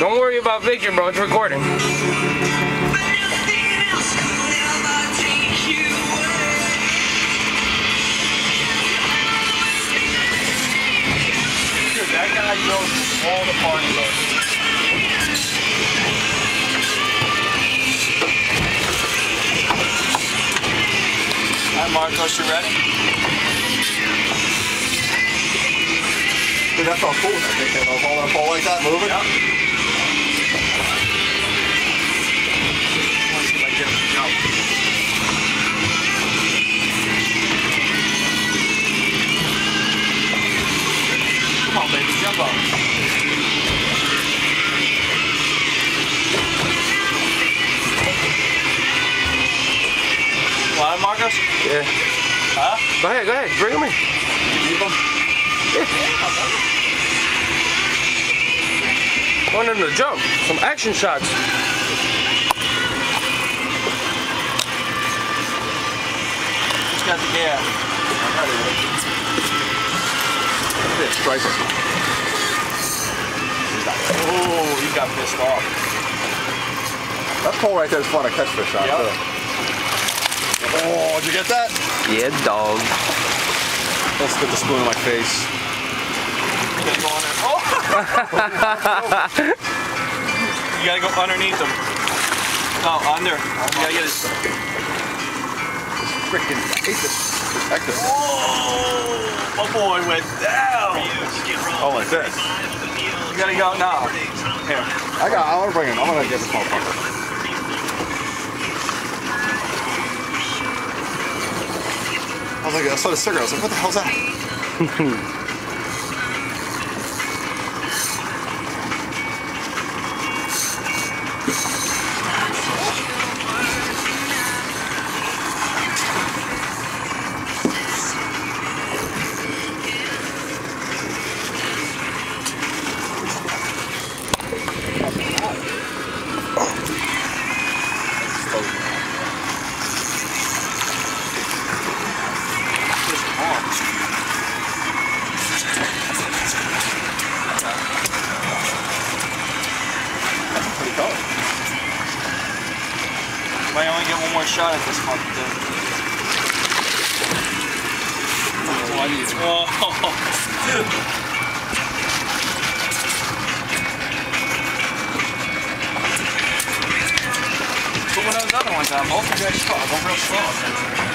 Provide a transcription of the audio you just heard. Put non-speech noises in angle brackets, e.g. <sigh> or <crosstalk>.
Don't worry about Victor, bro. It's recording. That guy knows all the party modes. Alright, Marcos, you ready? Dude, that felt cool. I think I was holding a pole like that, moving. Yep. Jump up. Want it, Marcos? Yeah. Huh? Go ahead, go ahead. Bring him in. Keep him? Want him to jump. Some action shots. Who's got the gear? Yeah, strike it. Oh, he got pissed off. That pole right there is fun to catch fish on, Yep. too. Oh, did you get that? Yeah, dog. Don't stick the spoon in my face. You gotta go under. Oh! you gotta go underneath him. No, under. You gotta get his. Freaking, I hate this. This. Oh, my boy went down. Oh, like this. Gotta go now. Here. I got, I want to bring him. I'm to get this motherfucker. I was like, I saw the cigarette. I was like, what the hell's that? <laughs> Might only get one more shot at this month. Then. Oh. Put one of those other ones on. Both of you guys slow. Go real slow.